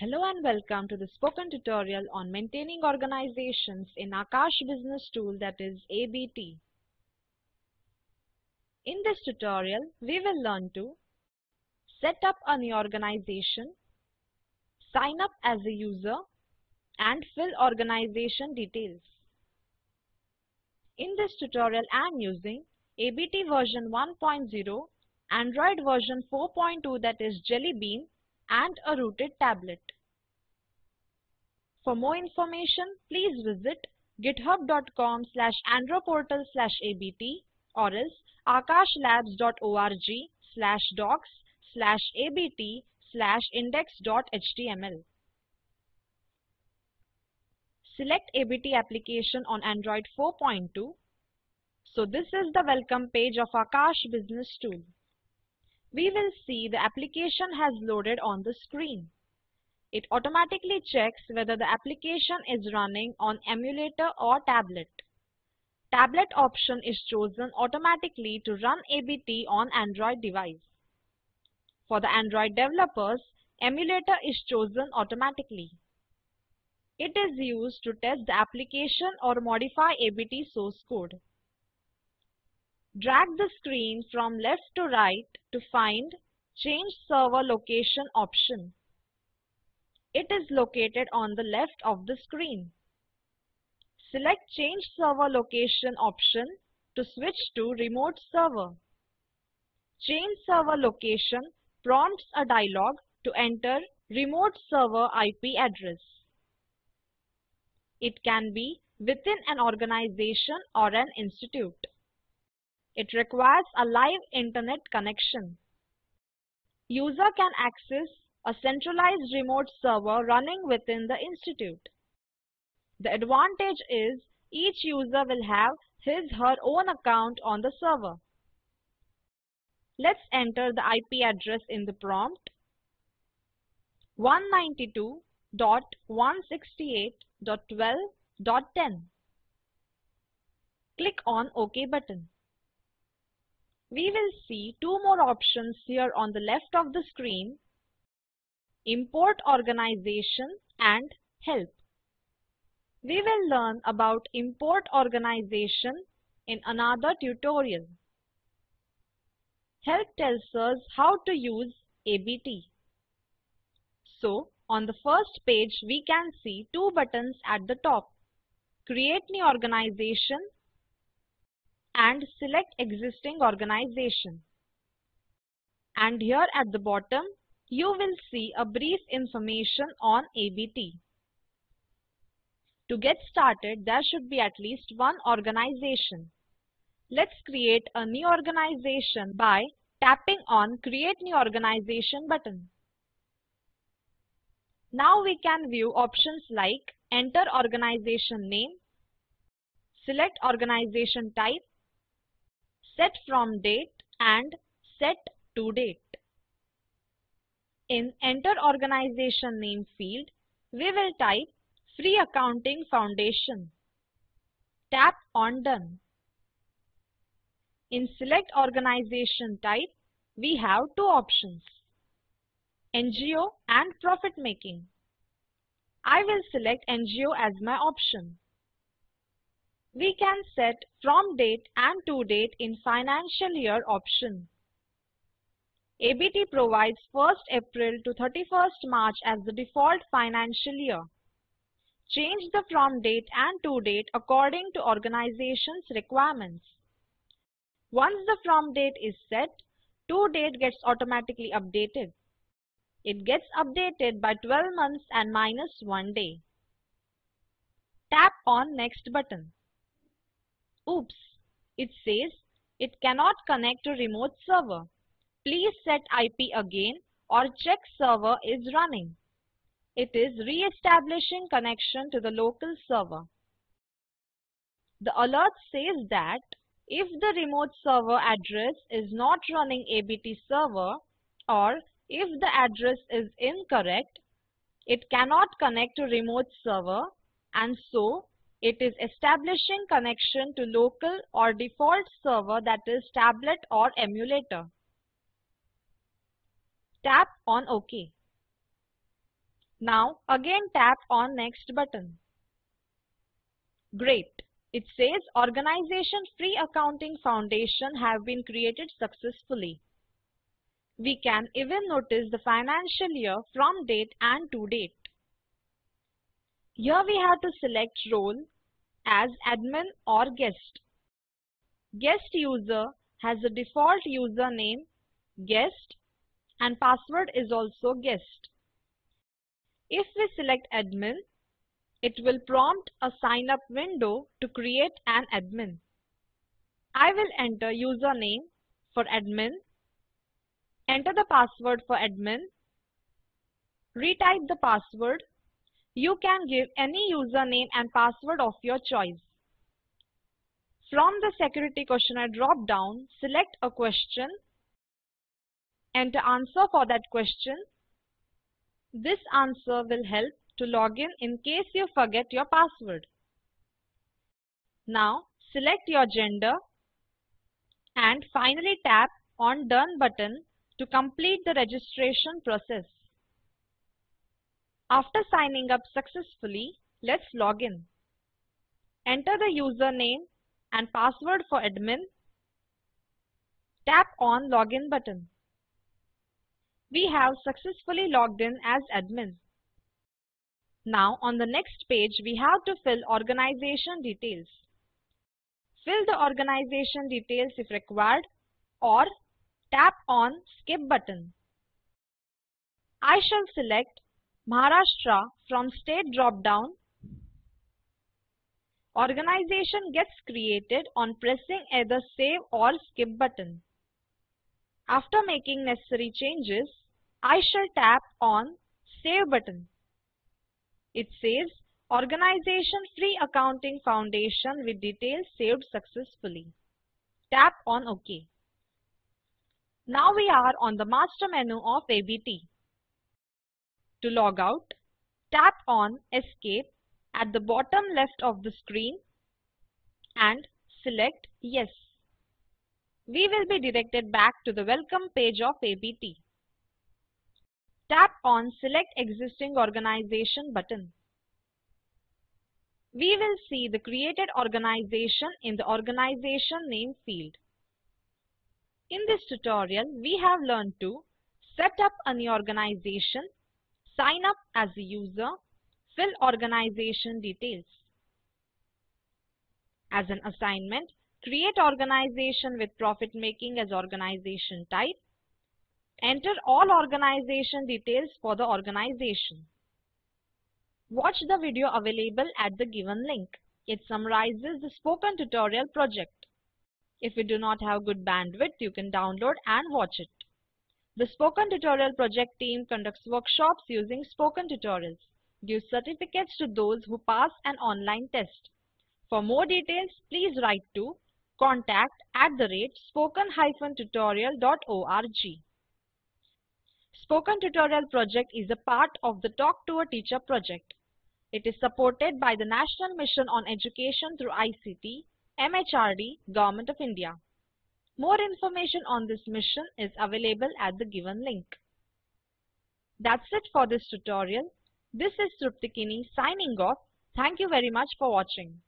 Hello and welcome to the spoken tutorial on maintaining organizations in Aakash business tool that is ABT. In this tutorial, we will learn to set up a new organization, sign up as a user, and fill organization details. In this tutorial, I am using ABT version 1.0, Android version 4.2 that is Jelly Bean, and a rooted tablet. For more information, please visit github.com slash androportal slash abt or else aakashlabs.org slash docs slash abt slash index.html. Select ABT application on Android 4.2. So this is the welcome page of Aakash Business Tool we will see the application has loaded on the screen. It automatically checks whether the application is running on emulator or tablet. Tablet option is chosen automatically to run ABT on Android device. For the Android developers, emulator is chosen automatically. It is used to test the application or modify ABT source code. Drag the screen from left to right to find Change Server Location option. It is located on the left of the screen. Select Change Server Location option to switch to Remote Server. Change Server Location prompts a dialog to enter Remote Server IP address. It can be within an organization or an institute. It requires a live internet connection. User can access a centralized remote server running within the institute. The advantage is each user will have his her own account on the server. Let's enter the IP address in the prompt 192.168.12.10. Click on OK button. We will see two more options here on the left of the screen, Import Organization and Help. We will learn about Import Organization in another tutorial. Help tells us how to use ABT. So, on the first page we can see two buttons at the top. Create new organization and select existing organization. And here at the bottom, you will see a brief information on ABT. To get started, there should be at least one organization. Let's create a new organization by tapping on Create New Organization button. Now we can view options like Enter Organization Name, Select Organization Type, set from date and set to date. In Enter Organization Name field, we will type Free Accounting Foundation. Tap on Done. In Select Organization Type, we have two options, NGO and Profit Making. I will select NGO as my option. We can set from date and to date in financial year option. ABT provides 1st April to 31st March as the default financial year. Change the from date and to date according to organization's requirements. Once the from date is set, to date gets automatically updated. It gets updated by 12 months and minus 1 day. Tap on Next button. Oops, it says it cannot connect to remote server. Please set IP again or check server is running. It is re-establishing connection to the local server. The alert says that if the remote server address is not running ABT server or if the address is incorrect, it cannot connect to remote server and so it is establishing connection to local or default server that is tablet or emulator. Tap on OK. Now again tap on Next button. Great! It says Organization Free Accounting Foundation have been created successfully. We can even notice the financial year from date and to date. Here we have to select role as admin or guest. Guest user has a default username guest and password is also guest. If we select admin, it will prompt a sign up window to create an admin. I will enter username for admin Enter the password for admin. Retype the password. You can give any username and password of your choice. From the security questionnaire drop-down, select a question. Enter answer for that question. This answer will help to log in in case you forget your password. Now, select your gender and finally tap on Done button to complete the registration process. After signing up successfully, let's log in. Enter the username and password for admin. Tap on Login button. We have successfully logged in as admin. Now on the next page we have to fill organization details. Fill the organization details if required or tap on Skip button. I shall select Maharashtra from State drop-down. Organization gets created on pressing either Save or Skip button. After making necessary changes, I shall tap on Save button. It says Organization Free Accounting Foundation with details saved successfully. Tap on OK. Now we are on the master menu of ABT. To log out, tap on Escape at the bottom left of the screen and select Yes. We will be directed back to the welcome page of ABT. Tap on Select Existing Organization button. We will see the created organization in the organization name field. In this tutorial, we have learned to set up a new organization, sign up as a user, fill organization details. As an assignment, create organization with profit making as organization type. Enter all organization details for the organization. Watch the video available at the given link. It summarizes the spoken tutorial project. If you do not have good bandwidth, you can download and watch it. The Spoken Tutorial project team conducts workshops using Spoken Tutorials, gives certificates to those who pass an online test. For more details, please write to contact at the rate spoken-tutorial.org. Spoken Tutorial project is a part of the Talk to a Teacher project. It is supported by the National Mission on Education through ICT MHRD, Government of India. More information on this mission is available at the given link. That's it for this tutorial. This is Trupti Kini signing off. Thank you very much for watching.